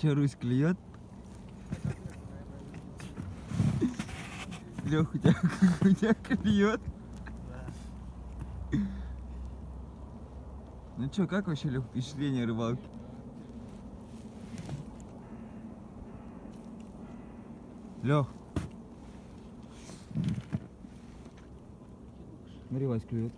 Че, Русь клюет? Лех, у тебя, у тебя клюет? Ну чё, как вообще, Лех, впечатление рыбалки? Лех. Смотри, Вась клюет.